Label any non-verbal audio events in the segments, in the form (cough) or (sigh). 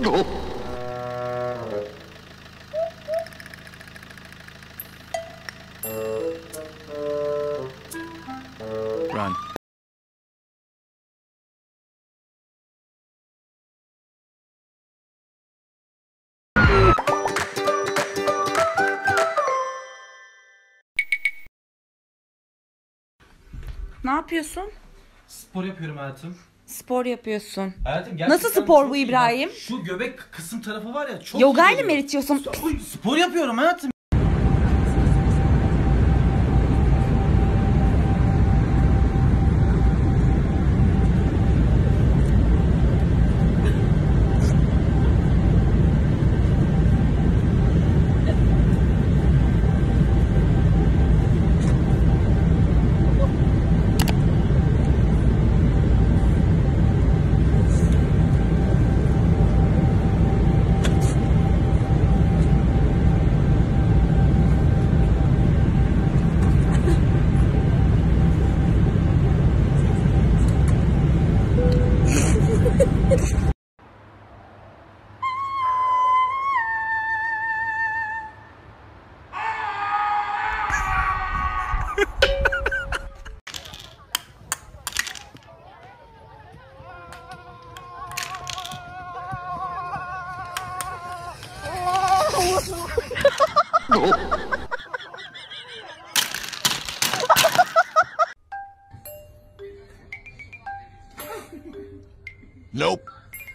Run. Ne yapıyorsun? Spor yapıyorum hayatım. Spor yapıyorsun. Hayatım gerçekten Nasıl spor çok bu iyi. İbrahim? Şu göbek kısım tarafı var ya çok Yoga iyi ile mi geliyor. eritiyorsun? Spor yapıyorum hayatım. Nope.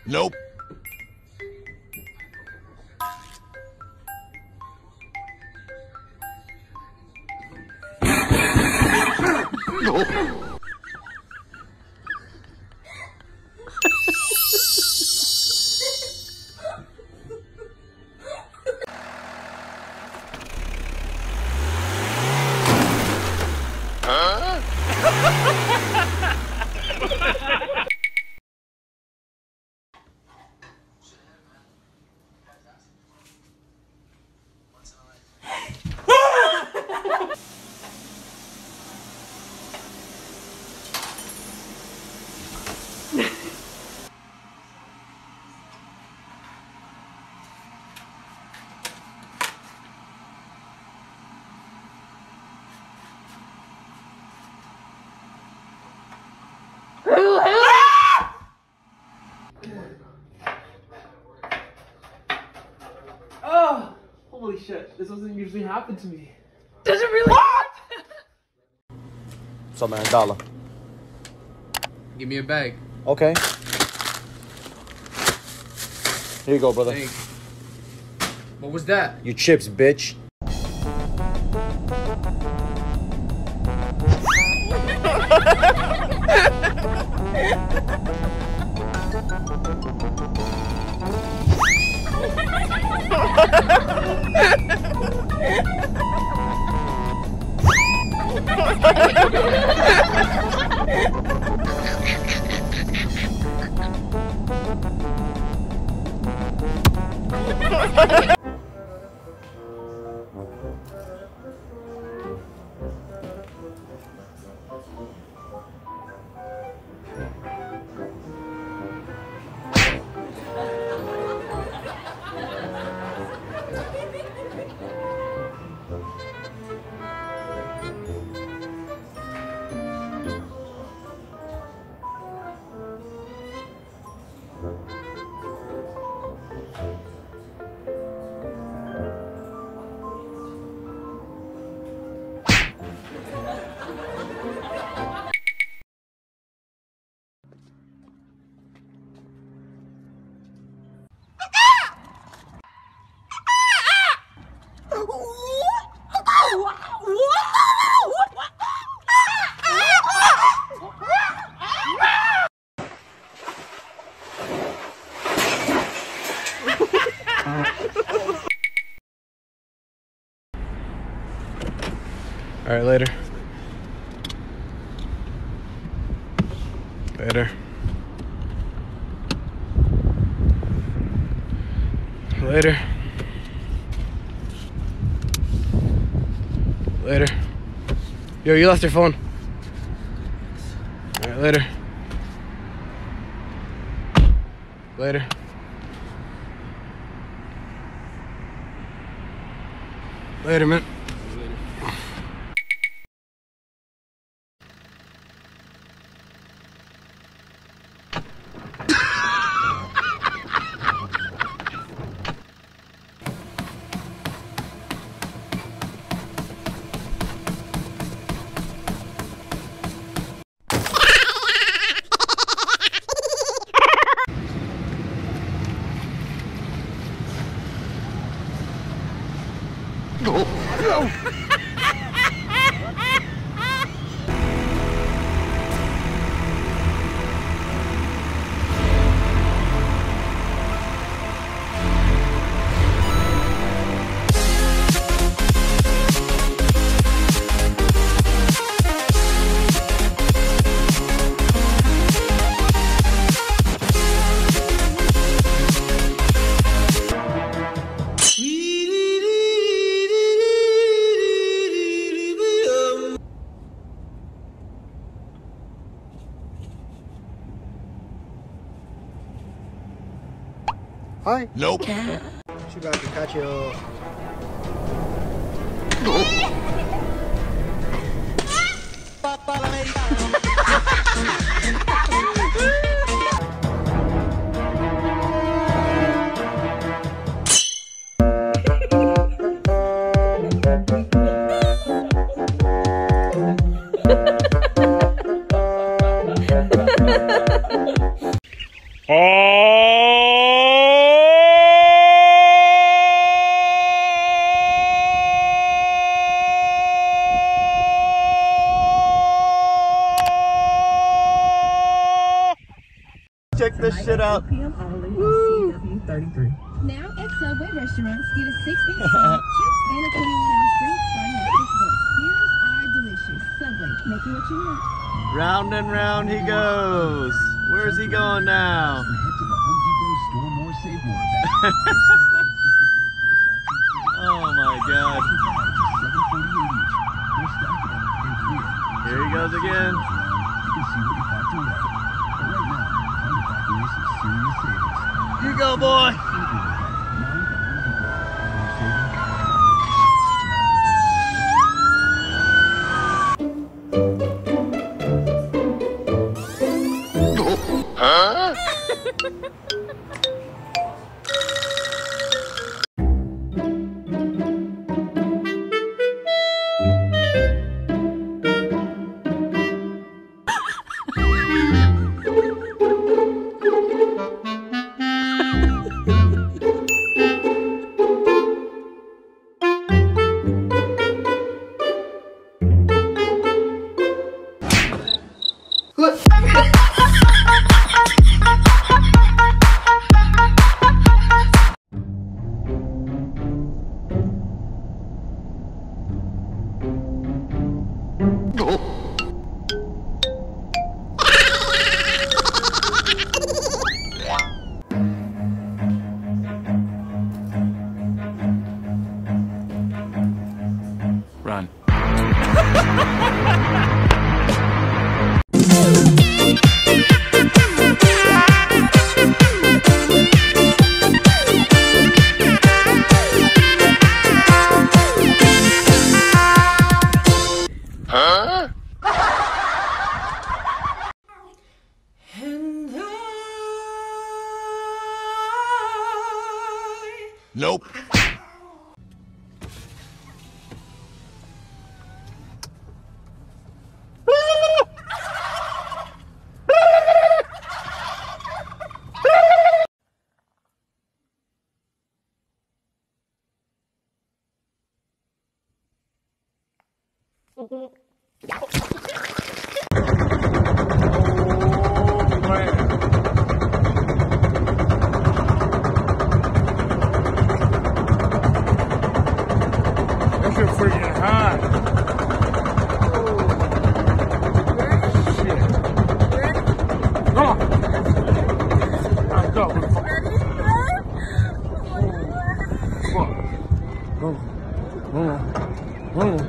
Nope. Shit! This doesn't usually happen to me. Doesn't really so man, dollar. Give me a bag. Okay. Here you go, brother. Thanks. What was that? Your chips, bitch. All right, later. Later. Later. Later. Yo, you lost your phone. All right, later. Later. Later, man. Hi. Nope. Shugaku Kacho. Check this shit out. Now at Subway restaurants, get a 16 (laughs) cent chips and a 21 ounce drink starting at 6 bucks. Here's are delicious. Subway, make it what you want. Round and round he goes. Where's he going now? (laughs) oh my god. Here he goes again. Go, boy. Run.